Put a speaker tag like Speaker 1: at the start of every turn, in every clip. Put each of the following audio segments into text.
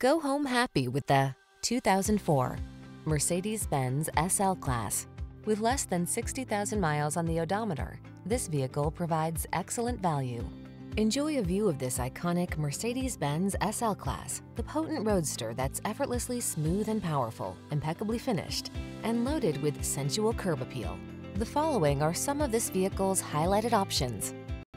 Speaker 1: Go home happy with the 2004 Mercedes-Benz SL Class. With less than 60,000 miles on the odometer, this vehicle provides excellent value. Enjoy a view of this iconic Mercedes-Benz SL Class, the potent roadster that's effortlessly smooth and powerful, impeccably finished, and loaded with sensual curb appeal. The following are some of this vehicle's highlighted options.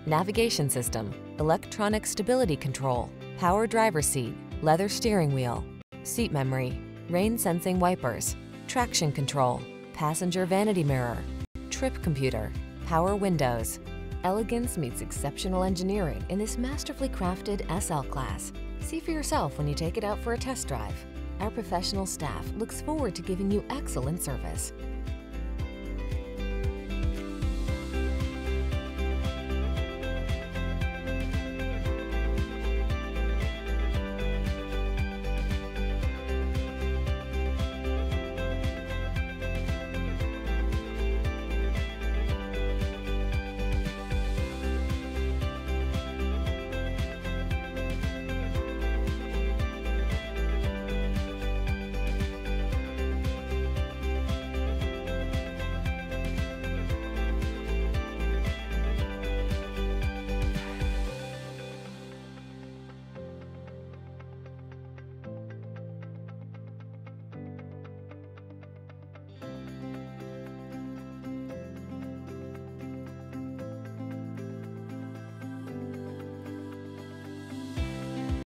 Speaker 1: Navigation system, electronic stability control, power driver seat, leather steering wheel, seat memory, rain sensing wipers, traction control, passenger vanity mirror, trip computer, power windows. Elegance meets exceptional engineering in this masterfully crafted SL Class. See for yourself when you take it out for a test drive. Our professional staff looks forward to giving you excellent service.